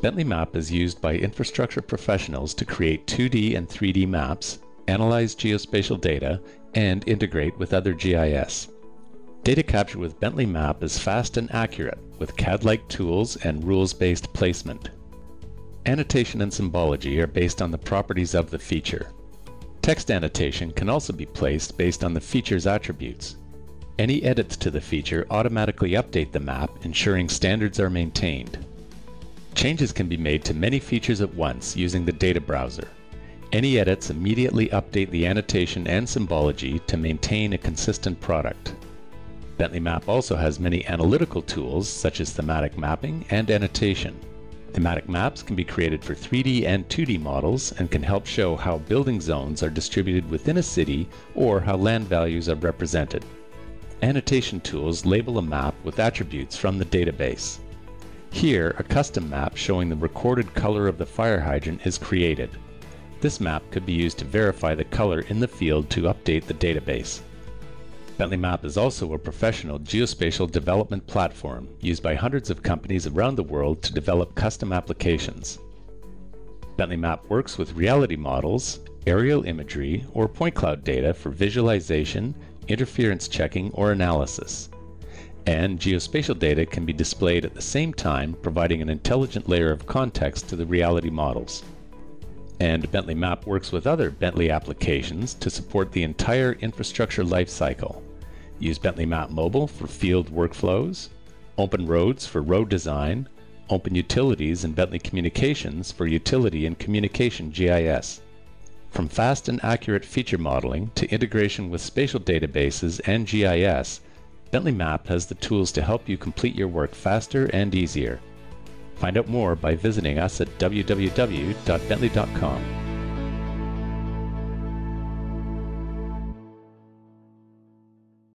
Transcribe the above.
Bentley Map is used by infrastructure professionals to create 2D and 3D maps, analyze geospatial data, and integrate with other GIS. Data capture with Bentley Map is fast and accurate with CAD-like tools and rules-based placement. Annotation and symbology are based on the properties of the feature. Text annotation can also be placed based on the feature's attributes. Any edits to the feature automatically update the map, ensuring standards are maintained. Changes can be made to many features at once using the data browser. Any edits immediately update the annotation and symbology to maintain a consistent product. Bentley Map also has many analytical tools such as thematic mapping and annotation. Thematic maps can be created for 3D and 2D models and can help show how building zones are distributed within a city or how land values are represented. Annotation tools label a map with attributes from the database. Here, a custom map showing the recorded color of the fire hydrant is created. This map could be used to verify the color in the field to update the database. Bentley Map is also a professional geospatial development platform used by hundreds of companies around the world to develop custom applications. Bentley Map works with reality models, aerial imagery, or point cloud data for visualization, interference checking, or analysis and geospatial data can be displayed at the same time providing an intelligent layer of context to the reality models. And Bentley Map works with other Bentley applications to support the entire infrastructure lifecycle. Use Bentley Map Mobile for field workflows, Open Roads for road design, Open Utilities and Bentley Communications for utility and communication GIS. From fast and accurate feature modeling to integration with spatial databases and GIS, Bentley Map has the tools to help you complete your work faster and easier. Find out more by visiting us at www.bentley.com.